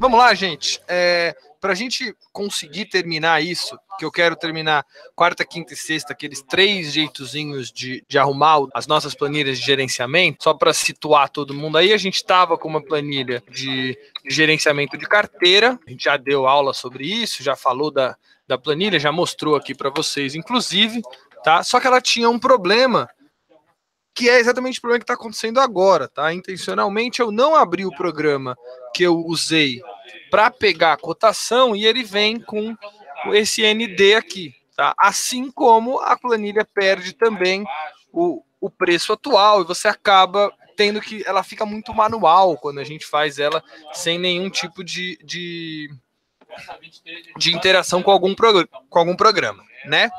Vamos lá, gente. É, para a gente conseguir terminar isso, que eu quero terminar quarta, quinta e sexta, aqueles três jeitozinhos de, de arrumar as nossas planilhas de gerenciamento, só para situar todo mundo aí, a gente estava com uma planilha de, gerenciamento de carteira, a gente já deu aula sobre isso, já falou da, da planilha, já mostrou aqui para vocês, inclusive, tá? Só que ela tinha um problema que é exatamente o problema que está acontecendo agora, tá? Intencionalmente eu não abri o programa que eu usei para pegar a cotação e ele vem com esse ND aqui, tá? Assim como a planilha perde também o, o preço atual e você acaba tendo que ela fica muito manual quando a gente faz ela sem nenhum tipo de, de, de interação com algum, com algum programa, né?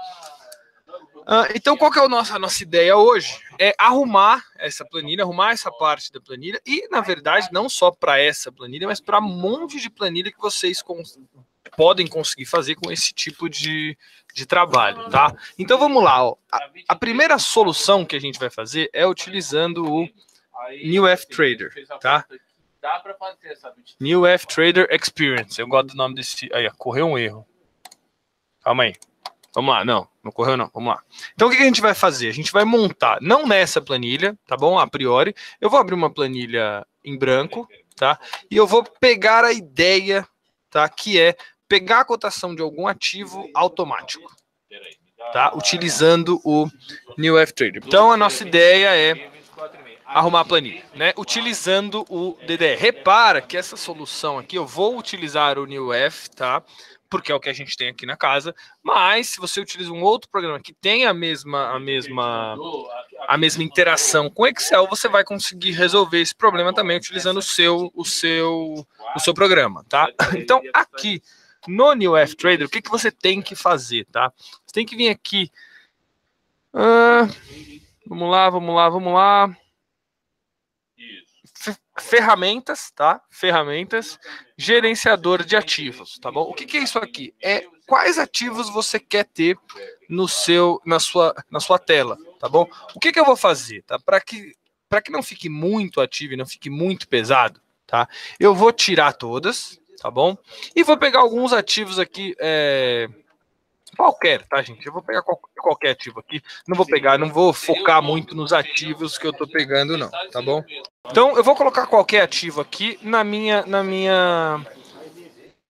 Uh, então, qual que é a nossa, a nossa ideia hoje? É arrumar essa planilha, arrumar essa parte da planilha, e, na verdade, não só para essa planilha, mas para um monte de planilha que vocês cons podem conseguir fazer com esse tipo de, de trabalho, tá? Então, vamos lá. Ó. A, a primeira solução que a gente vai fazer é utilizando o New F Trader, tá? New F Trader Experience. Eu gosto do nome desse. Aí, ó, correu um erro. Calma aí. Vamos lá, não, não correu não, vamos lá. Então o que a gente vai fazer? A gente vai montar, não nessa planilha, tá bom? A priori, eu vou abrir uma planilha em branco, tá? E eu vou pegar a ideia, tá? Que é pegar a cotação de algum ativo automático, tá? Utilizando o New F Trader. Então a nossa ideia é arrumar a planilha, né? Utilizando o DDE. Repara que essa solução aqui, eu vou utilizar o New F, tá? Porque é o que a gente tem aqui na casa. Mas se você utiliza um outro programa que tem a mesma a mesma a mesma interação com Excel, você vai conseguir resolver esse problema também utilizando o seu o seu o seu programa, tá? Então aqui no New F Trader, o que, que você tem que fazer, tá? Você tem que vir aqui. Uh, vamos lá, vamos lá, vamos lá ferramentas, tá? Ferramentas, gerenciador de ativos, tá bom? O que, que, é isso aqui? É quais ativos você quer ter no seu, na sua, na sua tela, tá bom? O que, que eu vou fazer, tá? Para que, para que não fique muito ativo e não fique muito pesado, tá? Eu vou tirar todas, tá bom? E vou pegar alguns ativos aqui, é, qualquer, tá, gente? Eu vou pegar qualquer ativo aqui. Não vou pegar, não vou focar muito nos ativos que eu tô pegando, não, tá bom? Então, eu vou colocar qualquer ativo aqui na minha, na minha,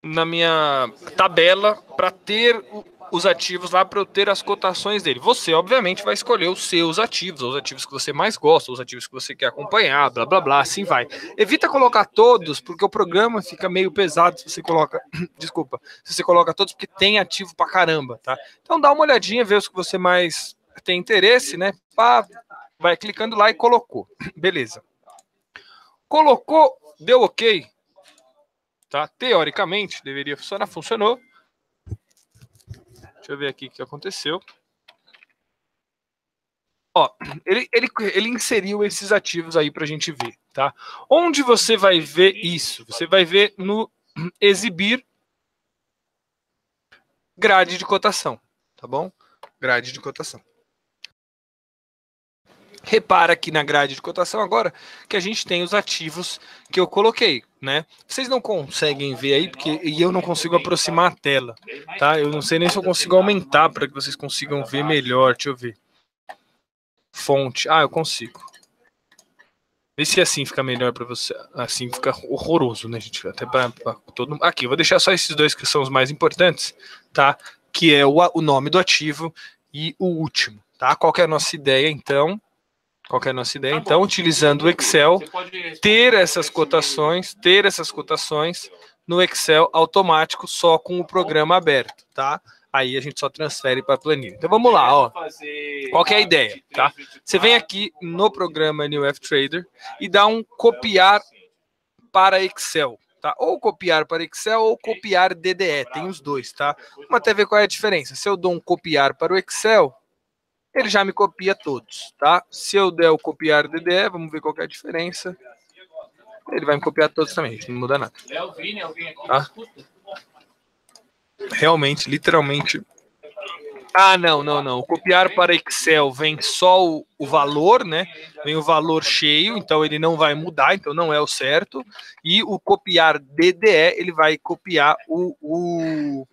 na minha tabela para ter os ativos lá para eu ter as cotações dele. Você, obviamente, vai escolher os seus ativos, os ativos que você mais gosta, os ativos que você quer acompanhar, blá blá blá, assim vai. Evita colocar todos, porque o programa fica meio pesado se você coloca, desculpa, se você coloca todos, porque tem ativo pra caramba, tá? Então dá uma olhadinha, vê os que você mais tem interesse, né? Pá, vai clicando lá e colocou. Beleza. Colocou, deu ok, tá? Teoricamente deveria funcionar, funcionou. Deixa eu ver aqui o que aconteceu. Ó, ele, ele, ele inseriu esses ativos aí para a gente ver, tá? Onde você vai ver isso? Você vai ver no exibir grade de cotação, tá bom? Grade de cotação. Repara aqui na grade de cotação agora que a gente tem os ativos que eu coloquei, né? Vocês não conseguem ver aí porque e eu não consigo aproximar a tela, tá? Eu não sei nem se eu consigo aumentar para que vocês consigam ver melhor. Deixa eu ver. Fonte. Ah, eu consigo. Vê se assim fica melhor para você. Assim fica horroroso, né, gente? Até para todo Aqui, eu vou deixar só esses dois que são os mais importantes, tá? Que é o, o nome do ativo e o último, tá? Qual é a nossa ideia, então? Qual é a nossa ideia? Tá então, utilizando o Excel, ter essas cotações, ter essas cotações no Excel automático só com o programa aberto, tá? Aí a gente só transfere para a planilha. Então vamos lá, ó. Qual é a ideia, tá? Você vem aqui no programa New F Trader e dá um copiar para Excel, tá? Ou copiar para Excel ou copiar DDE, tem os dois, tá? Vamos até ver qual é a diferença. Se eu dou um copiar para o Excel, ele já me copia todos, tá? Se eu der o copiar DDE, vamos ver qual é a diferença. Ele vai me copiar todos também, não muda nada. Tá? Realmente, literalmente, Ah, não, não, não. O copiar para Excel vem só o, o, valor, né? Vem o valor cheio, então ele não vai mudar, então não é o certo. E o copiar DDE, ele vai copiar o, o,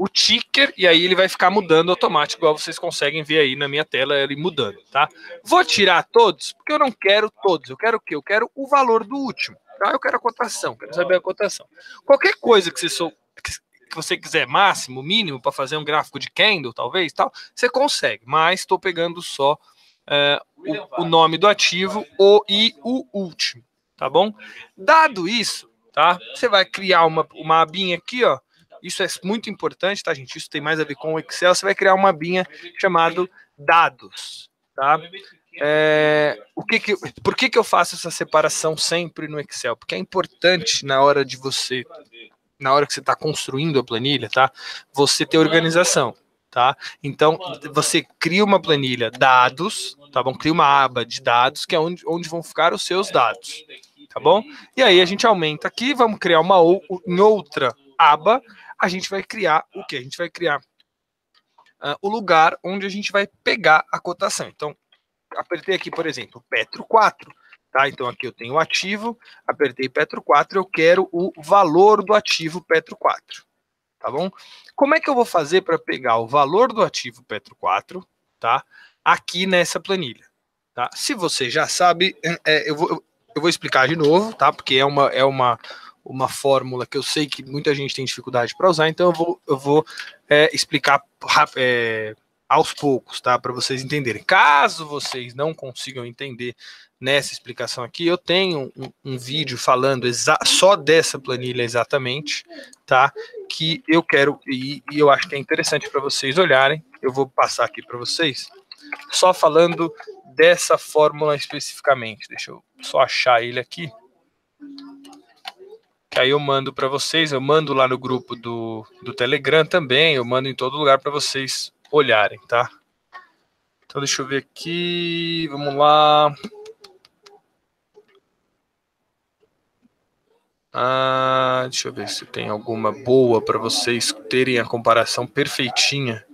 o ticker e aí ele vai ficar mudando automático, igual vocês conseguem ver aí na minha tela ele mudando, tá? Vou tirar todos, porque eu não quero todos. Eu quero o quê? Eu quero o valor do último, tá? Eu quero a cotação, quero saber a cotação. Qualquer coisa que você sou que você quiser máximo, mínimo, para fazer um gráfico de candle, talvez, tal, você consegue. Mas estou pegando só é, o, o, nome do ativo o, e o último, tá bom? Dado isso, tá? Você vai criar uma, uma abinha aqui, ó. Isso é muito importante, tá, gente? Isso tem mais a ver com o Excel. Você vai criar uma abinha chamado dados, tá? É, o que que, por que, que eu faço essa separação sempre no Excel? Porque é importante na hora de você na hora que você está construindo a planilha, tá? Você ter organização, tá? Então, você cria uma planilha dados, tá bom? Cria uma aba de dados, que é onde, onde vão ficar os seus dados, tá bom? E aí a gente aumenta aqui, vamos criar uma ou, em outra aba, a gente vai criar o que? A gente vai criar uh, o lugar onde a gente vai pegar a cotação. Então, apertei aqui, por exemplo, Petro 4. Tá? Então aqui eu tenho o ativo, apertei Petro 4, eu quero o valor do ativo Petro 4. Tá bom? Como é que eu vou fazer para pegar o valor do ativo Petro 4, tá? Aqui nessa planilha, tá? Se você já sabe, é, eu, vou, eu vou explicar de novo, tá? Porque é uma, é uma, uma fórmula que eu sei que muita gente tem dificuldade para usar, então eu vou, eu vou é, explicar é, aos poucos, tá? Para vocês entenderem. Caso vocês não consigam entender nessa explicação aqui, eu tenho um, um vídeo falando só dessa planilha exatamente, tá? Que eu quero e, e eu acho que é interessante para vocês olharem. Eu vou passar aqui para vocês, só falando dessa fórmula especificamente. Deixa eu só achar ele aqui. Que aí eu mando para vocês, eu mando lá no grupo do, do Telegram também, eu mando em todo lugar para vocês olharem, tá? Então deixa eu ver aqui, vamos lá. Ah, deixa eu ver se tem alguma boa para vocês terem a comparação perfeitinha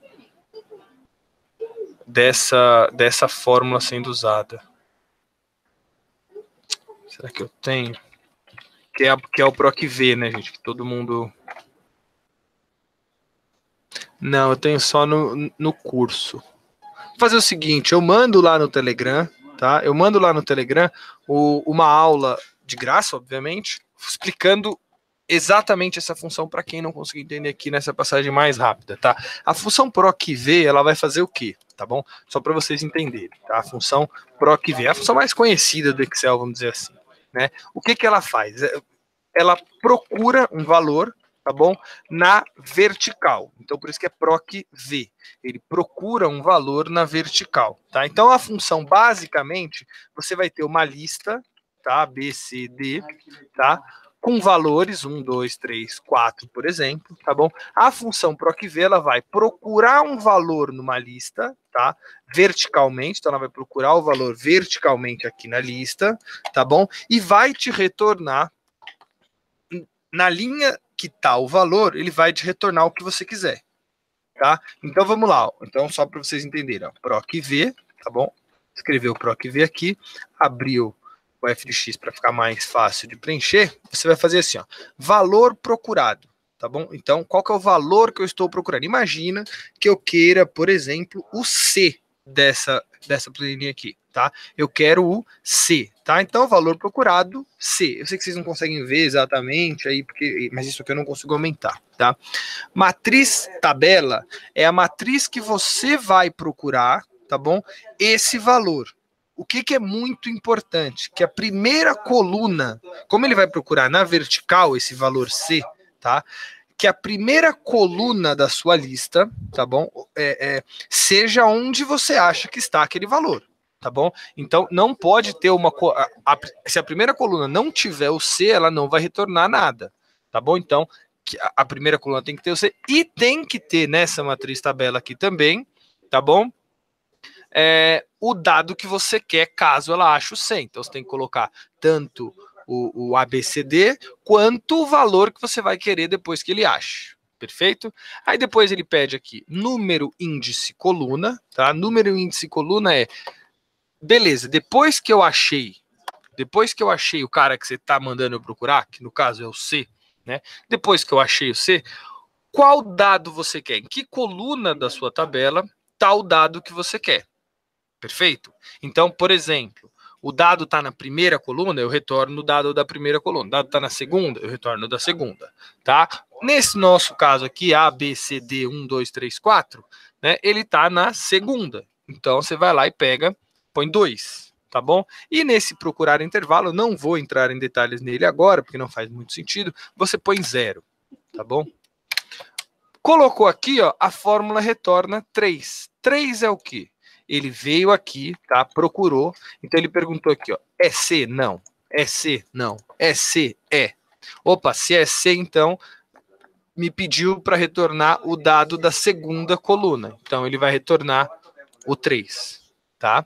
dessa, dessa fórmula sendo usada. Será que eu tenho? Que é, que é o PROC-V, né, gente? Que todo mundo. Não, eu tenho só no, no curso. Vou fazer o seguinte: eu mando lá no Telegram, tá? Eu mando lá no Telegram o, uma aula de graça, obviamente, explicando exatamente essa função para quem não conseguir entender aqui nessa passagem mais rápida, tá? A função proc-v, ela vai fazer o quê? Tá bom? Só para vocês entenderem, tá? A função proc-v, a função mais conhecida do Excel, vamos dizer assim, né? O que que ela faz? É, ela procura um valor, tá bom? Na vertical. Então por isso que é proc-v. Ele procura um valor na vertical, tá? Então a função basicamente, você vai ter uma lista tá? B, C, D, tá? Com valores 1, 2, 3, 4, por exemplo, tá bom? A função PROC-V, ela vai procurar um valor numa lista, tá? Verticalmente, então ela vai procurar o valor verticalmente aqui na lista, tá bom? E vai te retornar na linha que tá o valor, ele vai te retornar o que você quiser, tá? Então vamos lá, ó. então só para vocês entenderem, ó. PROC-V, tá bom? Escreveu PROC-V aqui, abriu o f de x para ficar mais fácil de preencher, você vai fazer assim, ó, valor procurado, tá bom? Então, qual que é o valor que eu estou procurando? Imagina que eu queira, por exemplo, o C dessa, dessa planilha aqui, tá? Eu quero o C, tá? Então, valor procurado, C. Eu sei que vocês não conseguem ver exatamente aí, porque, mas isso aqui eu não consigo aumentar, tá? Matriz tabela é a matriz que você vai procurar, tá bom? Esse valor o que, que, é muito importante? Que a primeira coluna, como ele vai procurar na vertical esse valor C, tá? Que a primeira coluna da sua lista, tá bom? É, é, seja onde você acha que está aquele valor, tá bom? Então não pode ter uma. A, a, se a primeira coluna não tiver o C, ela não vai retornar nada, tá bom? Então a, a primeira coluna tem que ter o C e tem que ter nessa matriz tabela aqui também, tá bom? É, o dado que você quer, caso ela ache o 100. Então você tem que colocar tanto o, o ABCD quanto o valor que você vai querer depois que ele ache. Perfeito? Aí depois ele pede aqui número índice coluna, tá? Número índice coluna é beleza, depois que eu achei, depois que eu achei o cara que você está mandando eu procurar, que no caso é o C, né? Depois que eu achei o C, qual dado você quer? Em que coluna da sua tabela está o dado que você quer? Perfeito? Então, por exemplo, o dado está na primeira coluna, eu retorno o dado da primeira coluna. O dado está na segunda, eu retorno da segunda, tá? Nesse nosso caso aqui, A, B, C, D, 1, 2, 3, 4, né? Ele está na segunda. Então, você vai lá e pega, põe 2, tá bom? E nesse procurar intervalo, não vou entrar em detalhes nele agora, porque não faz muito sentido, você põe zero, tá bom? Colocou aqui, ó, a fórmula retorna 3. 3 é o quê? Ele veio aqui, tá? Procurou. Então ele perguntou aqui, ó, é C? Não. É C? Não. É C? É. Opa, se é C, então me pediu para retornar o dado da segunda coluna. Então ele vai retornar o 3, tá?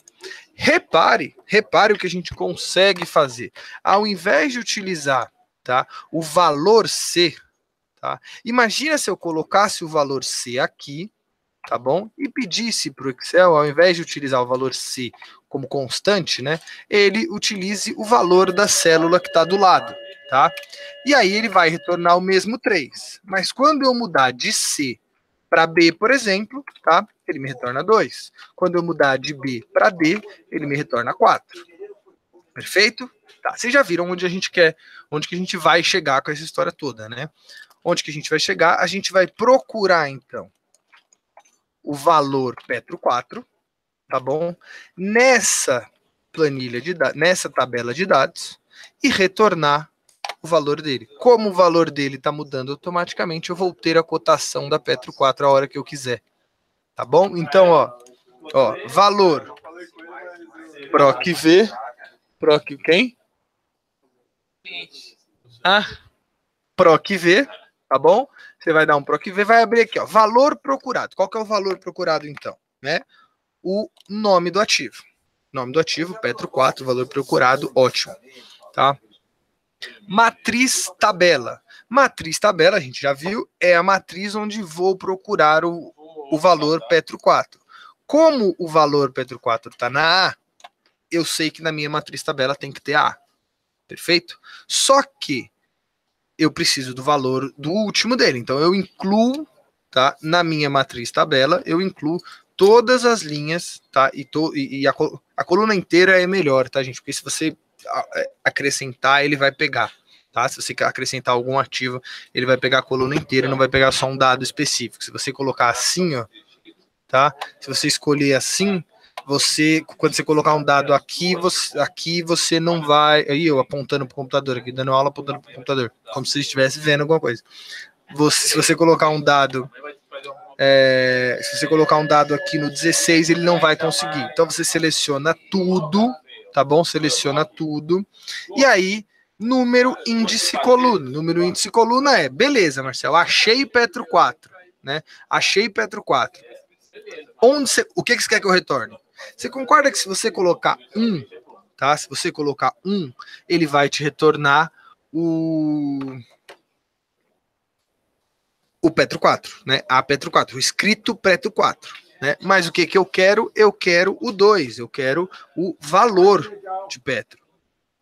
Repare, repare o que a gente consegue fazer. Ao invés de utilizar, tá, o valor C, Tá? Imagina se eu colocasse o valor C aqui, tá bom? E pedisse para o Excel, ao invés de utilizar o valor C como constante, né, ele utilize o valor da célula que está do lado, tá? E aí ele vai retornar o mesmo 3. Mas quando eu mudar de C para B, por exemplo, tá? Ele me retorna 2. Quando eu mudar de B para D, ele me retorna 4. Perfeito? Tá, vocês já viram onde a gente quer, onde que a gente vai chegar com essa história toda, né? Onde que a gente vai chegar? A gente vai procurar, então, o valor Petro 4, tá bom? Nessa planilha de nessa tabela de dados e retornar o valor dele. Como o valor dele está mudando automaticamente, eu vou ter a cotação da Petro 4 a hora que eu quiser. Tá bom? Então, ó, ó, valor proc v, proc quem? Ah, proc v tá bom? Você vai dar um PROC V, vai abrir aqui, ó, valor procurado. Qual que é o valor procurado então? Né? O nome do ativo. Nome do ativo, Petro 4, valor procurado, ótimo, tá? Matriz tabela. Matriz tabela, a gente já viu, é a matriz onde vou procurar o, o valor Petro 4. Como o valor Petro 4 está na A, eu sei que na minha matriz tabela tem que ter A. Perfeito? Só que eu preciso do valor do último dele. Então eu incluo, tá, na minha matriz tabela, eu incluo todas as linhas, tá? E, to, e, e a, a, coluna inteira é melhor, tá, gente? Porque se você é, acrescentar, ele vai pegar, tá? Se você acrescentar algum ativo, ele vai pegar a coluna inteira, não vai pegar só um dado específico. Se você colocar assim, ó, tá? Se você escolher assim, você, quando você colocar um dado aqui, você, aqui você não vai. Aí eu apontando para o computador, aqui dando aula apontando para o computador, como se estivesse vendo alguma coisa. Você, se você colocar um dado. É, se você colocar um dado aqui no 16, ele não vai conseguir. Então você seleciona tudo, tá bom? Seleciona tudo. E aí, número índice coluna. Número índice coluna é, beleza, Marcelo, achei Petro 4, né? Achei Petro 4. Onde você, o que, que você quer que eu retorne? Você concorda que se você colocar um, tá? Se você colocar um, ele vai te retornar o o Petro 4, né? A Petro 4, o escrito Petro 4, né? Mas o que que eu quero? Eu quero o 2, eu quero o valor de Petro.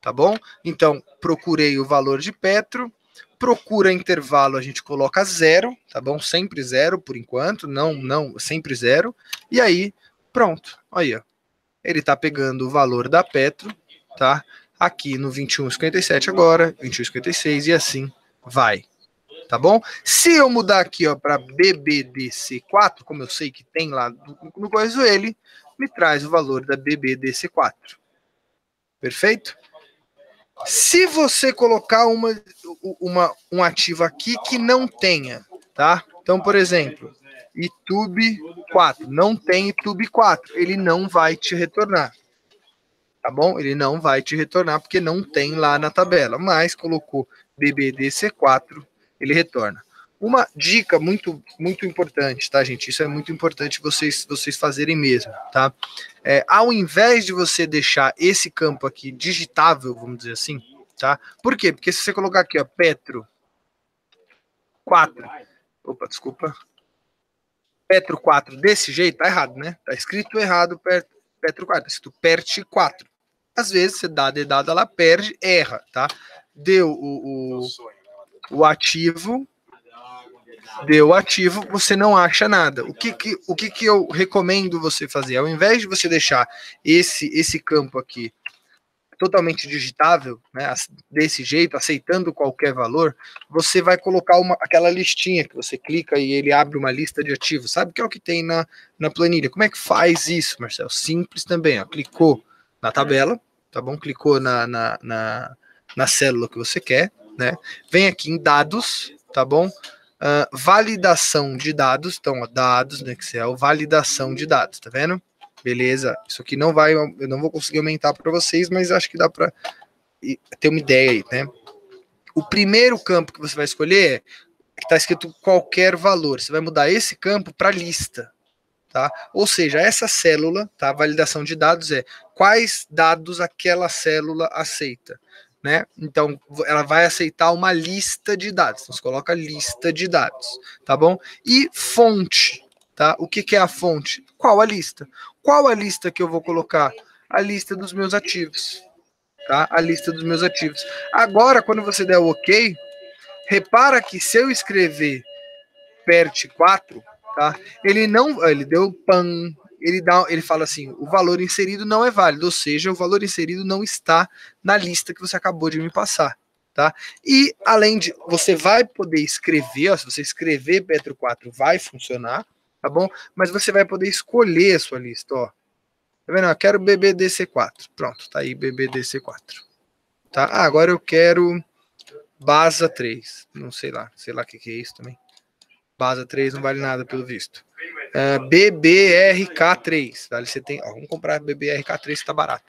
Tá bom? Então, procurei o valor de Petro, procura intervalo, a gente coloca zero, tá bom? Sempre zero por enquanto, não, não, sempre zero. E aí Pronto, aí, ó. Ele tá pegando o valor da Petro, tá? Aqui no 21,57 agora, 21,56 e assim vai. Tá bom? Se eu mudar aqui, ó, para BBDC4, como eu sei que tem lá no, no ele, me traz o valor da BBDC4. Perfeito? Se você colocar uma, uma, um ativo aqui que não tenha, tá? Então, por exemplo, YouTube 4. Não tem YouTube 4. Ele não vai te retornar. Tá bom? Ele não vai te retornar porque não tem lá na tabela. Mas colocou BBDC4, ele retorna. Uma dica muito muito importante, tá, gente? Isso é muito importante vocês vocês fazerem mesmo, tá? É, ao invés de você deixar esse campo aqui digitável, vamos dizer assim, tá? Por quê? Porque se você colocar aqui, ó, Petro 4, Opa, desculpa. Petro 4 desse jeito, tá errado, né? Tá escrito errado Petro 4, tá escrito PERT 4. Às vezes você dá dedada, ela perde, erra, tá? Deu o, o, o ativo, deu o ativo, você não acha nada. O que, que, o que, que eu recomendo você fazer? Ao invés de você deixar esse, esse campo aqui totalmente digitável, né, desse jeito, aceitando qualquer valor, você vai colocar uma, aquela listinha que você clica e ele abre uma lista de ativos. Sabe que é o que tem na, na planilha? Como é que faz isso, Marcelo? Simples também, ó. Clicou na tabela, tá bom? Clicou na, na, na, na célula que você quer, né? Vem aqui em dados, tá bom? Uh, validação de dados, então, ó, dados no Excel, validação de dados, tá vendo? Beleza, isso aqui não vai, eu não vou conseguir aumentar para vocês, mas acho que dá para ter uma ideia aí, né? O primeiro campo que você vai escolher é que está escrito qualquer valor. Você vai mudar esse campo para lista, tá? Ou seja, essa célula, tá? Validação de dados é quais dados aquela célula aceita, né? Então, ela vai aceitar uma lista de dados. Então, você coloca lista de dados, tá bom? E fonte, tá? O que, que é a fonte? Qual a lista? Qual a lista que eu vou colocar? A lista dos meus ativos. Tá? A lista dos meus ativos. Agora, quando você der o OK, repara que se eu escrever PERT 4, tá? Ele não, ele deu pan, ele dá, ele fala assim, o valor inserido não é válido, ou seja, o valor inserido não está na lista que você acabou de me passar, tá? E além de, você vai poder escrever, ó, se você escrever Petro 4 vai funcionar, tá bom? Mas você vai poder escolher a sua lista, ó. Tá vendo? Eu quero BBDC4. Pronto, tá aí BBDC4. Tá? Ah, agora eu quero Basa 3. Não sei lá, sei lá o que, que é isso também. Basa 3 não vale nada pelo visto. Uh, BBRK3. Vale, você tem, ó, vamos comprar BBRK3 que tá barato.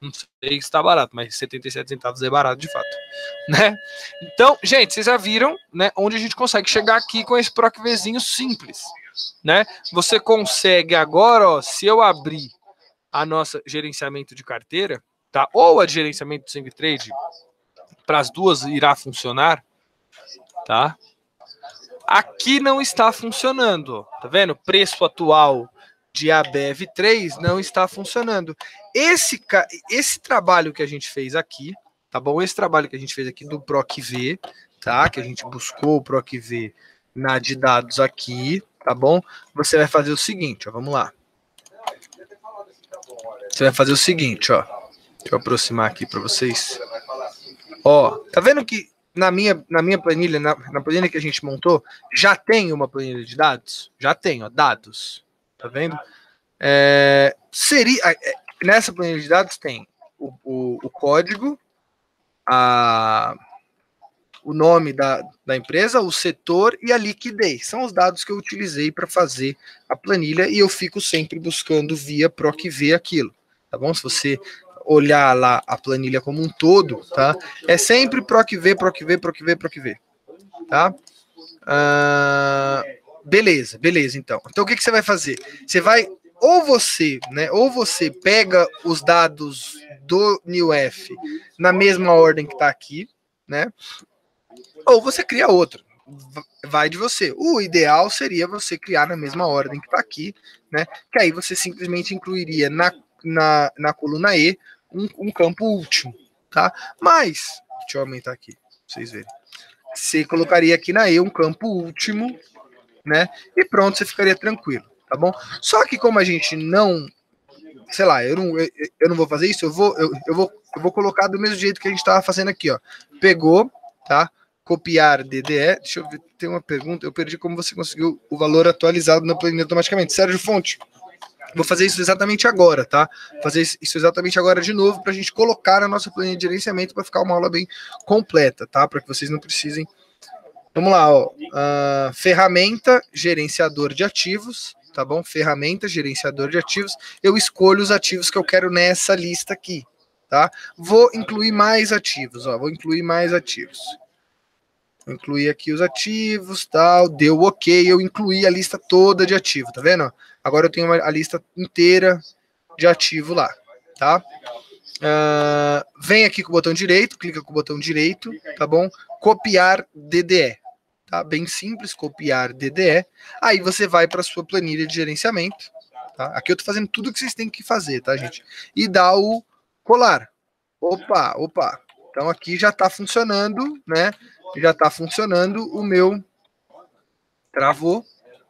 Não sei se está barato, mas 77 centavos é barato de fato, né? Então, gente, vocês já viram, né, onde a gente consegue chegar aqui com esse PROCVzinho simples né? Você consegue agora, ó, se eu abrir a nossa gerenciamento de carteira, tá? Ou a de gerenciamento do Sing Trade, para as duas irá funcionar, tá? Aqui não está funcionando, tá vendo? Preço atual de ABF3 não está funcionando. Esse, esse trabalho que a gente fez aqui, tá bom? Esse trabalho que a gente fez aqui do PROC-V, tá? Que a gente buscou o PROC-V na de dados aqui, tá bom? Você vai fazer o seguinte, ó, vamos lá. Você vai fazer o seguinte, ó. Deixa eu aproximar aqui para vocês. Ó, tá vendo que na minha, na minha planilha, na, na, planilha que a gente montou, já tem uma planilha de dados? Já tem, ó, dados. Tá vendo? É, seria, é, nessa planilha de dados tem o, o, o código, a o nome da, da empresa, o setor e a liquidez. São os dados que eu utilizei para fazer a planilha e eu fico sempre buscando via PROC-V aquilo, tá bom? Se você olhar lá a planilha como um todo, tá? É sempre PROC-V, PROC-V, PROC-V, PROC-V, tá? Ah, beleza, beleza, então. Então o que, que você vai fazer? Você vai ou você, né, ou você pega os dados do NewF na mesma ordem que está aqui, né? Ou você cria outro. Vai de você. O ideal seria você criar na mesma ordem que está aqui, né? Que aí você simplesmente incluiria na, na, na coluna E um, um campo último, tá? Mas, deixa eu aumentar aqui, pra vocês verem. Você colocaria aqui na E um campo último, né? E pronto, você ficaria tranquilo, tá bom? Só que como a gente não, sei lá, eu não, eu, eu não vou fazer isso, eu vou, eu, eu vou, eu vou colocar do mesmo jeito que a gente estava fazendo aqui, ó. Pegou, tá? Copiar DDE. Deixa eu ver, tem uma pergunta. Eu perdi como você conseguiu o valor atualizado na planilha automaticamente. Sérgio Fonte. Vou fazer isso exatamente agora, tá? Fazer isso exatamente agora de novo para a gente colocar a nossa planilha de gerenciamento para ficar uma aula bem completa, tá? Para que vocês não precisem. Vamos lá, ó. Uh, ferramenta gerenciador de ativos, tá bom? Ferramenta gerenciador de ativos. Eu escolho os ativos que eu quero nessa lista aqui, tá? Vou incluir mais ativos, ó. Vou incluir mais ativos. Incluir aqui os ativos, tal, deu ok, eu incluí a lista toda de ativo, tá vendo? Agora eu tenho uma, a lista inteira de ativo lá, tá? Uh, vem aqui com o botão direito, clica com o botão direito, tá bom? Copiar DDE, tá? Bem simples, copiar DDE. Aí você vai para sua planilha de gerenciamento, tá? Aqui eu tô fazendo tudo que vocês têm que fazer, tá, gente? E dá o colar. Opa, opa. Então aqui já está funcionando, né? Já está funcionando o meu travou.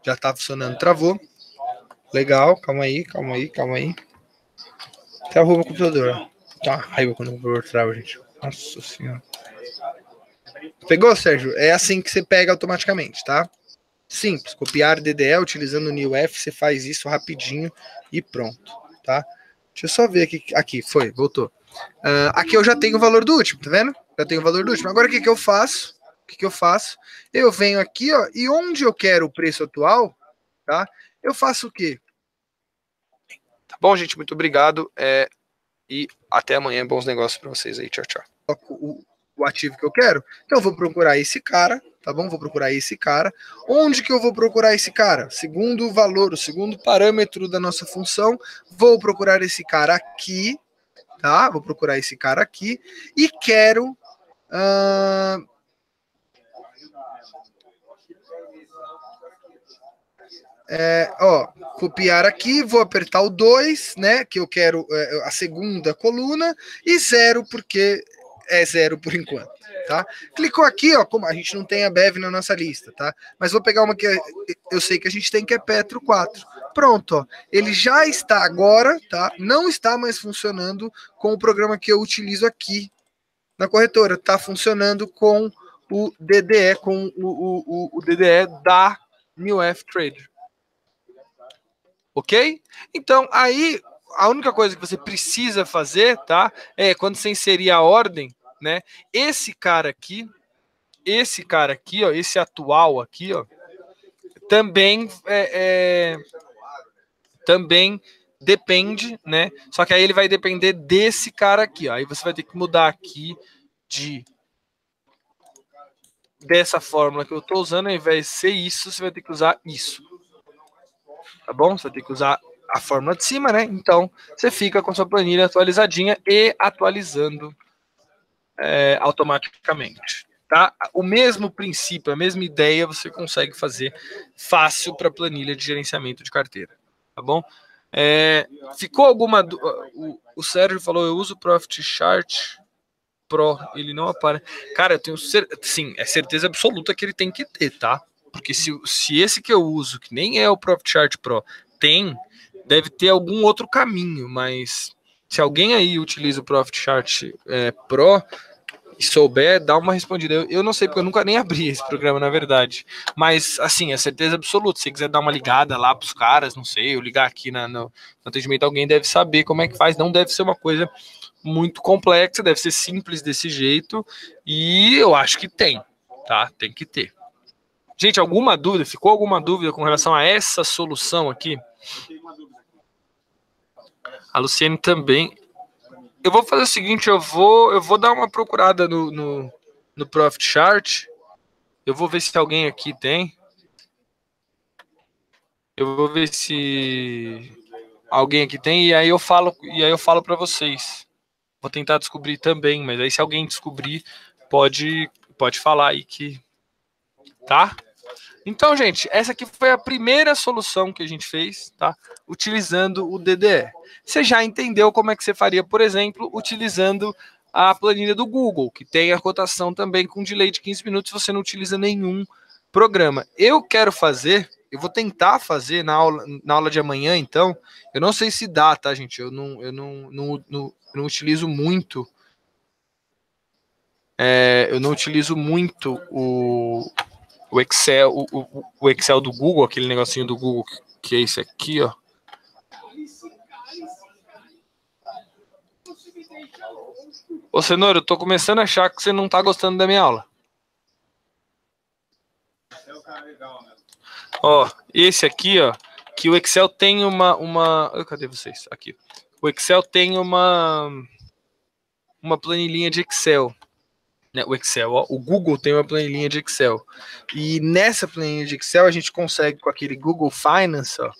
Já está funcionando, travou. Legal, calma aí, calma aí, calma aí. Travou meu computador. Tá, raiva quando o computador trava, gente. Nossa senhora. Pegou, Sérgio? É assim que você pega automaticamente, tá? Simples. Copiar DDE utilizando o NewF, você faz isso rapidinho e pronto, tá? Deixa eu só ver aqui. Aqui, foi, voltou. Uh, aqui eu já tenho o valor do último, tá vendo? Já tenho o valor do último. Agora o que, que eu faço? O que, que eu faço? Eu venho aqui, ó, e onde eu quero o preço atual, tá? Eu faço o quê? Tá bom, gente? Muito obrigado. É, e até amanhã. Bons negócios para vocês aí. Tchau, tchau. O, o ativo que eu quero. Então eu vou procurar esse cara, tá bom? Vou procurar esse cara. Onde que eu vou procurar esse cara? Segundo o valor, o segundo parâmetro da nossa função, vou procurar esse cara aqui, tá? Vou procurar esse cara aqui e quero. Uh... É, ó, copiar aqui, vou apertar o 2, né? Que eu quero é, a segunda coluna, e zero, porque é zero por enquanto, tá? Clicou aqui, ó, como a gente não tem a Bev na nossa lista, tá? Mas vou pegar uma que eu sei que a gente tem, que é Petro 4. Pronto, ó. Ele já está agora, tá? Não está mais funcionando com o programa que eu utilizo aqui na corretora. Tá funcionando com o DDE, com o, o, o DDE da New F Trader. Ok? Então, aí, a única coisa que você precisa fazer, tá? É quando você inserir a ordem, né? Esse cara aqui, esse cara aqui, ó, esse atual aqui, ó, também é, é também depende, né? Só que aí ele vai depender desse cara aqui, ó. Aí você vai ter que mudar aqui de dessa fórmula que eu estou usando, ao invés de ser isso, você vai ter que usar isso. Tá bom? Você vai ter que usar a fórmula de cima, né? Então, você fica com sua planilha atualizadinha e atualizando é, automaticamente. Tá? O mesmo princípio, a mesma ideia você consegue fazer fácil para planilha de gerenciamento de carteira tá bom? É, ficou alguma. O, o Sérgio falou: eu uso Profit Chart Pro, ele não aparece. Cara, eu tenho certeza. Sim, é certeza absoluta que ele tem que ter, tá? Porque se, se esse que eu uso, que nem é o Profit Chart Pro, tem, deve ter algum outro caminho, mas se alguém aí utiliza o Profit Chart é, Pro, e souber, dá uma respondida. Eu, eu não sei, porque eu nunca nem abri esse programa, na verdade. Mas, assim, é certeza absoluta. Se quiser dar uma ligada lá pros caras, não sei, eu ligar aqui na, no, no atendimento, alguém deve saber como é que faz. Não deve ser uma coisa muito complexa, deve ser simples desse jeito. E eu acho que tem, tá? Tem que ter. Gente, alguma dúvida? Ficou alguma dúvida com relação a essa solução aqui? A Luciene também eu vou fazer o seguinte, eu vou, eu vou dar uma procurada no, no, no Profit Chart. Eu vou ver se alguém aqui tem. Eu vou ver se alguém aqui tem e aí eu falo e aí eu falo para vocês. Vou tentar descobrir também, mas aí se alguém descobrir, pode pode falar aí que tá? Então, gente, essa aqui foi a primeira solução que a gente fez, tá? Utilizando o DDE. Você já entendeu como é que você faria, por exemplo, utilizando a planilha do Google, que tem a cotação também com delay de 15 minutos, você não utiliza nenhum programa. Eu quero fazer, eu vou tentar fazer na aula, na aula de amanhã, então. Eu não sei se dá, tá, gente? Eu não, eu não, não, não, não utilizo muito. É, eu não utilizo muito o, o Excel, o, o, o, Excel do Google, aquele negocinho do Google que é esse aqui, ó. Ô, Cenoura, eu tô começando a achar que você não tá gostando da minha aula. Ó, esse aqui, ó, que o Excel tem uma, uma, cadê vocês? Aqui. O Excel tem uma, uma planilhinha de Excel né, o Excel. Ó, o Google tem uma planilha de Excel. E nessa planilha de Excel a gente consegue com aquele Google Finance, ó,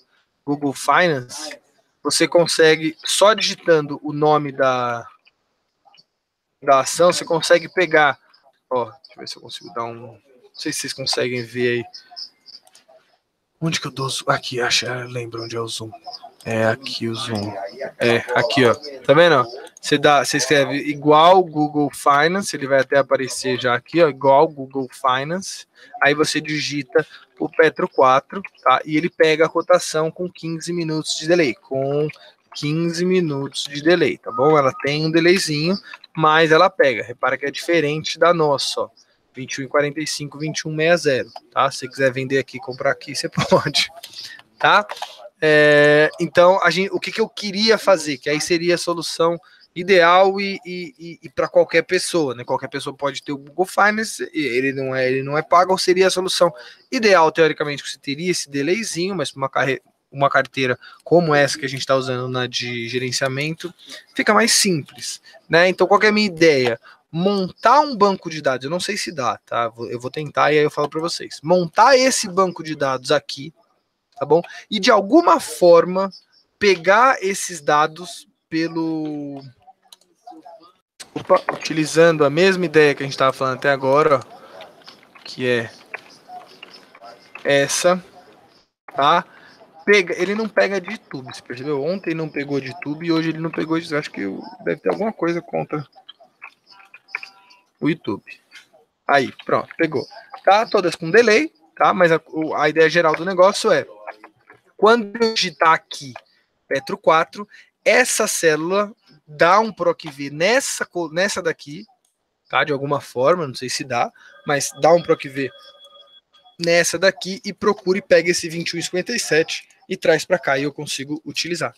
Google Finance, você consegue só digitando o nome da da ação, você consegue pegar, ó, deixa eu ver se eu consigo dar um sei se vocês conseguem ver aí. Onde que eu dou? Aqui, acha, lembra onde é o zoom. É aqui o zoom. É, aqui, ó. Tá vendo? Você dá, você escreve igual Google Finance, ele vai até aparecer já aqui, ó, igual Google Finance. Aí você digita o Petro 4, tá? E ele pega a cotação com 15 minutos de delay, com 15 minutos de delay, tá bom? Ela tem um delayzinho, mas ela pega. Repara que é diferente da nossa, ó. 21,45, 21,60, tá? Se quiser vender aqui, comprar aqui, você pode, tá? É, então, a gente, o que, que eu queria fazer, que aí seria a solução ideal e, e, e para qualquer pessoa, né? Qualquer pessoa pode ter o Google Finance, ele não é, ele não é pago, seria a solução ideal, teoricamente, que você teria esse delayzinho, mas uma uma carteira como essa que a gente está usando na de gerenciamento, fica mais simples, né? Então, qual é a minha ideia? Montar um banco de dados, eu não sei se dá, tá? Eu vou tentar e aí eu falo para vocês. Montar esse banco de dados aqui, tá bom? E de alguma forma pegar esses dados pelo Opa, utilizando a mesma ideia que a gente estava falando até agora, ó, que é essa, tá? Pega, ele não pega de YouTube, você percebeu? Ontem não pegou de YouTube e hoje ele não pegou de Acho que deve ter alguma coisa contra o YouTube. Aí, pronto, pegou. Tá? Todas com delay, tá? Mas a, a ideia geral do negócio é quando eu digitar aqui Petro 4, essa célula dá um PROC-V nessa, nessa daqui, tá? De alguma forma, não sei se dá, mas dá um PROC-V nessa daqui e procure, pega esse 2157 e traz para cá e eu consigo utilizar.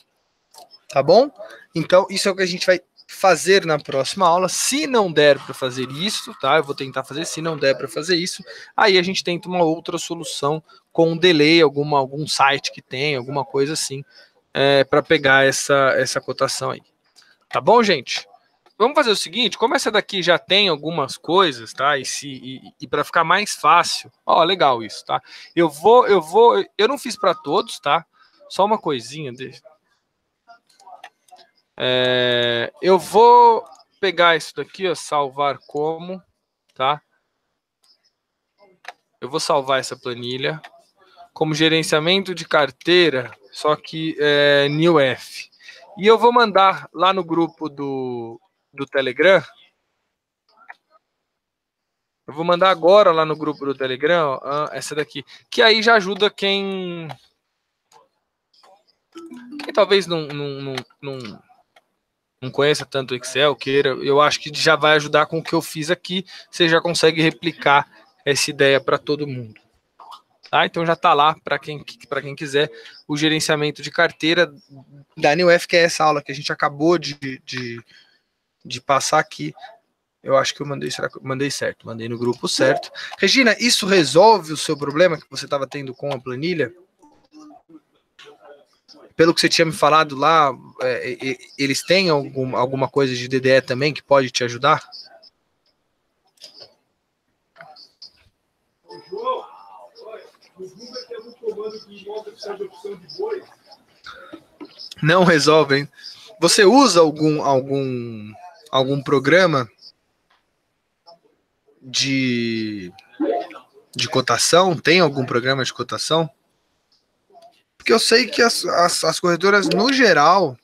Tá bom? Então, isso é o que a gente vai fazer na próxima aula. Se não der para fazer isso, tá? Eu vou tentar fazer. Se não der para fazer isso, aí a gente tenta uma outra solução com um delay, alguma, algum site que tem, alguma coisa assim, é, para pegar essa, essa cotação aí. Tá bom, gente? Vamos fazer o seguinte, como essa daqui já tem algumas coisas, tá? E, se, e, e para ficar mais fácil, ó, legal isso, tá? Eu vou, eu vou, eu não fiz para todos, tá? Só uma coisinha, deixa. É, eu vou pegar isso daqui, ó, salvar como, tá? Eu vou salvar essa planilha como gerenciamento de carteira, só que é, new F. E eu vou mandar lá no grupo do, do Telegram. Eu vou mandar agora lá no grupo do Telegram ó, essa daqui. Que aí já ajuda quem. Quem talvez não, não, não, não, conheça tanto Excel, queira. Eu acho que já vai ajudar com o que eu fiz aqui. Você já consegue replicar essa ideia para todo mundo. Tá? Então já está lá para quem, quem quiser o gerenciamento de carteira da NUF, que é essa aula que a gente acabou de, de, de passar aqui. Eu acho que eu mandei, será que eu mandei certo? Mandei no grupo certo. Regina, isso resolve o seu problema que você estava tendo com a planilha? Pelo que você tinha me falado lá, é, eles têm algum, alguma coisa de DDE também que pode te ajudar? Não resolvem. Você usa algum algum algum programa de de cotação? Tem algum programa de cotação? Porque eu sei que as, as, as corretoras, no geral,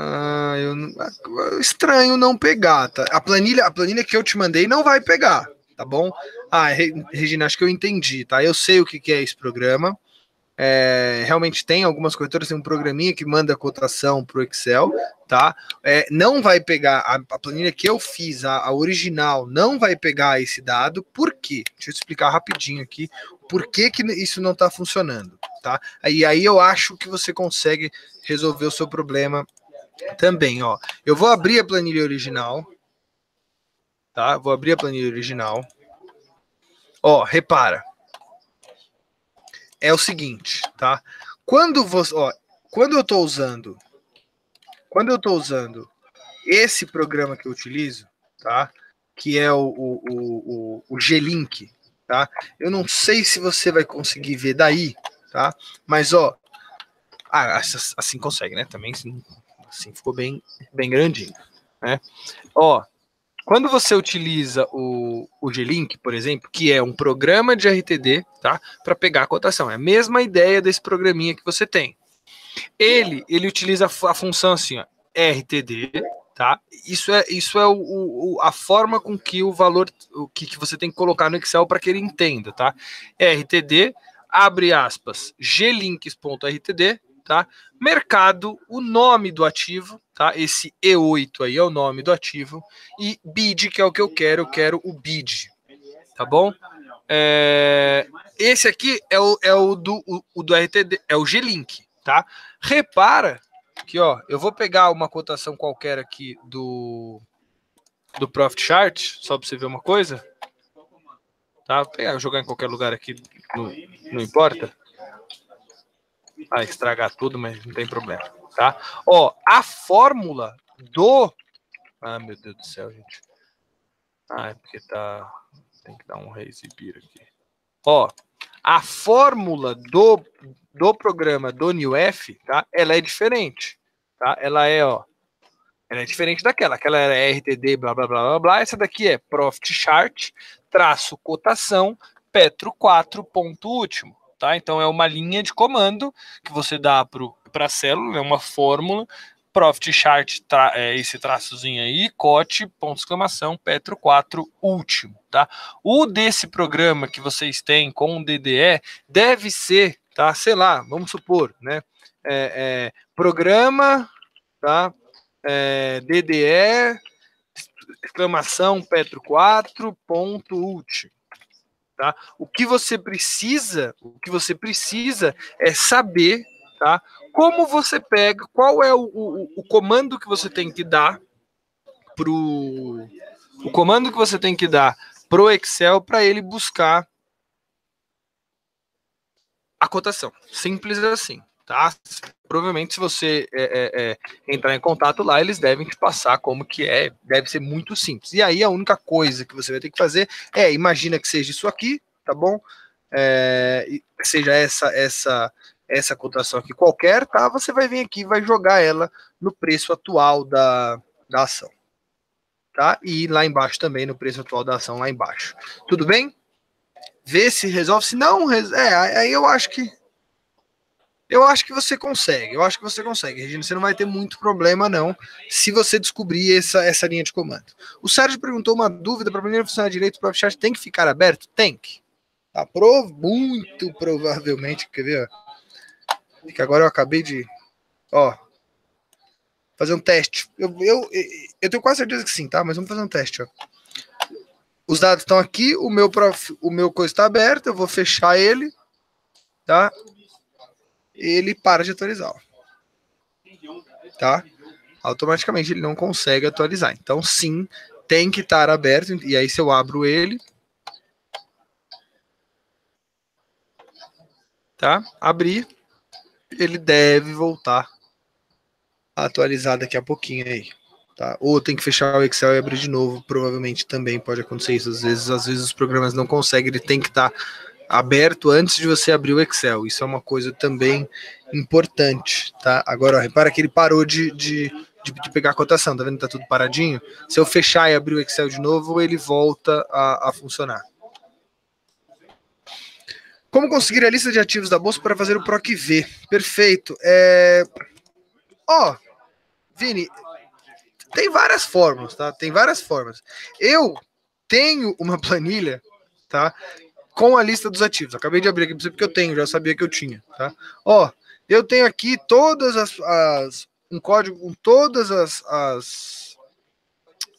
Ah, eu, ah, estranho não pegar, tá? A planilha, a planilha que eu te mandei não vai pegar, tá bom? Ah, Regina, acho que eu entendi, tá? Eu sei o que, é esse programa. É, realmente tem algumas corretoras, tem um programinha que manda cotação para o Excel, tá? É, não vai pegar a, a, planilha que eu fiz, a, a, original, não vai pegar esse dado, por quê? Deixa eu explicar rapidinho aqui por que, que isso não está funcionando, tá? E aí eu acho que você consegue resolver o seu problema também, ó. Eu vou abrir a planilha original. Tá? Vou abrir a planilha original. Ó, repara. É o seguinte, tá? Quando você, ó, quando eu estou usando, quando eu estou usando esse programa que eu utilizo, tá? Que é o, o, o, o G-Link, tá? Eu não sei se você vai conseguir ver daí, tá? Mas, ó, ah, assim consegue, né? Também assim ficou bem, bem grandinho, né? Ó, quando você utiliza o, o G-Link, por exemplo, que é um programa de RTD, tá? Para pegar a cotação. É a mesma ideia desse programinha que você tem. Ele, ele utiliza a função assim, ó, RTD, tá? Isso é, isso é o, o, a forma com que o valor o que, que você tem que colocar no Excel para que ele entenda, tá? RTD, abre aspas, glinks.rtd, tá? Mercado, o nome do ativo, tá? Esse E8 aí é o nome do ativo e bid, que é o que eu quero, eu quero o bid, tá bom? É, esse aqui é o, é o do o, o do RTD, é o Glink, tá? Repara que, ó, eu vou pegar uma cotação qualquer aqui do do Profit Chart, só para você ver uma coisa. Tá? Vou pegar, jogar em qualquer lugar aqui, não, não importa. Vai estragar tudo, mas não tem problema, tá? Ó, a fórmula do Ah, meu Deus do céu, gente. Ah, é porque tá tem que dar um reexibir aqui. Ó, a fórmula do do programa do NewF, tá? Ela é diferente, tá? Ela é, ó, ela é diferente daquela. Aquela era RTD, blá, blá, blá, blá, blá. Essa daqui é Profit Chart, traço cotação, Petro 4, ponto último, tá? Então é uma linha de comando que você dá para a célula, é uma fórmula, Profit Chart, tra, é, esse traçozinho aí, cote, ponto exclamação, Petro 4, último, tá? O desse programa que vocês têm com o DDE deve ser tá? Sei lá, vamos supor, né? É, é, programa, tá? É, DDE, exclamação Petro 4, ponto último. Tá? O que você precisa, o que você precisa é saber, tá? Como você pega, qual é o, o, o comando que você tem que dar pro o comando que você tem que dar pro Excel para ele buscar a cotação. Simples assim, tá? Provavelmente, se você é, é, é, entrar em contato lá, eles devem te passar como que é. Deve ser muito simples. E aí, a única coisa que você vai ter que fazer é, imagina que seja isso aqui, tá bom? É, seja essa, essa, essa cotação aqui qualquer, tá? Você vai vir aqui e vai jogar ela no preço atual da, da ação. Tá? E lá embaixo também, no preço atual da ação, lá embaixo. Tudo bem? ver se resolve. Se não, é, aí eu acho que. Eu acho que você consegue. Eu acho que você consegue, Regina. Você não vai ter muito problema, não, se você descobrir essa, essa linha de comando. O Sérgio perguntou uma dúvida para a primeira funcionar direito, o ProfChat tem que ficar aberto? Tem que. Tá muito provavelmente, quer ver? Que agora eu acabei de. Ó. Fazer um teste. Eu, eu, eu tenho quase certeza que sim, tá? Mas vamos fazer um teste, ó. Os dados estão aqui, o meu, prof, o meu coisa está aberto, eu vou fechar ele, tá? Ele para de atualizar, ó. tá? Automaticamente ele não consegue atualizar. Então, sim, tem que estar aberto. E aí, se eu abro ele, tá? Abrir, ele deve voltar a atualizar daqui a pouquinho aí. Tá? Ou tem que fechar o Excel e abrir de novo, provavelmente também pode acontecer isso. Às vezes, às vezes os programas não conseguem, ele tem que estar tá aberto antes de você abrir o Excel. Isso é uma coisa também importante, tá? Agora, ó, repara que ele parou de, de, de, de, pegar a cotação, tá vendo? Tá tudo paradinho. Se eu fechar e abrir o Excel de novo, ele volta a, a funcionar. Como conseguir a lista de ativos da bolsa para fazer o PROC V? Perfeito. É... Ó, Vini, tem várias formas, tá? Tem várias formas. Eu tenho uma planilha, tá? Com a lista dos ativos. Acabei de abrir aqui porque eu tenho, já sabia que eu tinha, tá? Ó, eu tenho aqui todas as, as um código com todas as, as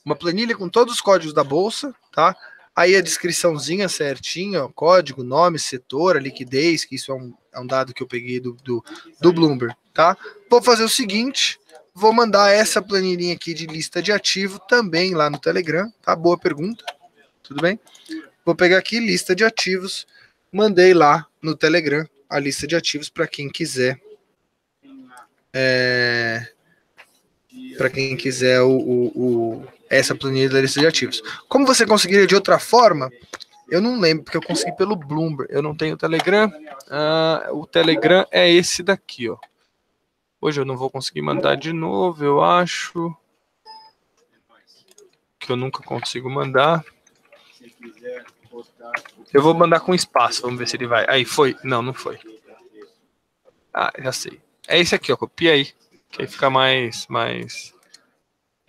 uma planilha com todos os códigos da bolsa, tá? Aí a descriçãozinha certinha, ó, código, nome, setor, a liquidez, que isso é um, é um dado que eu peguei do, do, do Bloomberg, tá? Vou fazer o seguinte, Vou mandar essa planilhinha aqui de lista de ativo também lá no Telegram, tá? Boa pergunta. Tudo bem? Vou pegar aqui lista de ativos, mandei lá no Telegram a lista de ativos para quem quiser. É, para quem quiser o, o, o, essa planilha da lista de ativos. Como você conseguiria de outra forma? Eu não lembro, porque eu consegui pelo Bloomberg. Eu não tenho o Telegram. Uh, o Telegram é esse daqui, ó. Hoje eu não vou conseguir mandar de novo, eu acho. que eu nunca consigo mandar. Eu vou mandar com espaço, vamos ver se ele vai. Aí foi. Não, não foi. Ah, já sei. É esse aqui, ó. Copia aí. Que aí fica mais. mais...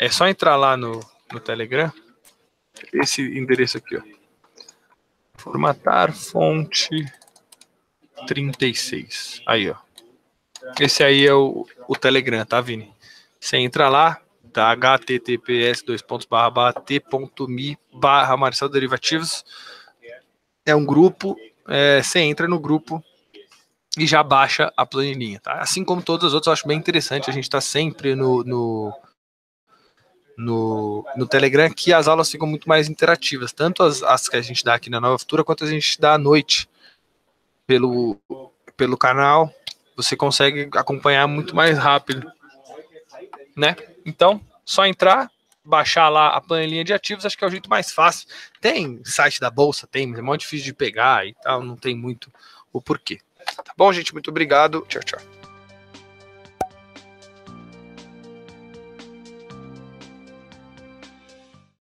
É só entrar lá no, no Telegram. Esse endereço aqui, ó. Formatar fonte 36. Aí, ó. Esse aí é o, o Telegram, tá, Vini? Você entra lá, tá? https t.me barra Marcel Derivativos. É um grupo. É, você entra no grupo e já baixa a planilhinha, tá? Assim como todas as outras, eu acho bem interessante. A gente está sempre no, no no, no Telegram que as aulas ficam muito mais interativas, tanto as, as que a gente dá aqui na Nova Futura, quanto a gente dá à noite pelo, pelo canal. Você consegue acompanhar muito mais rápido, né? Então, só entrar, baixar lá a planilha de ativos, acho que é o jeito mais fácil. Tem site da Bolsa, tem, mas é muito difícil de pegar e tal, não tem muito o porquê. Tá bom, gente? Muito obrigado. Tchau, tchau.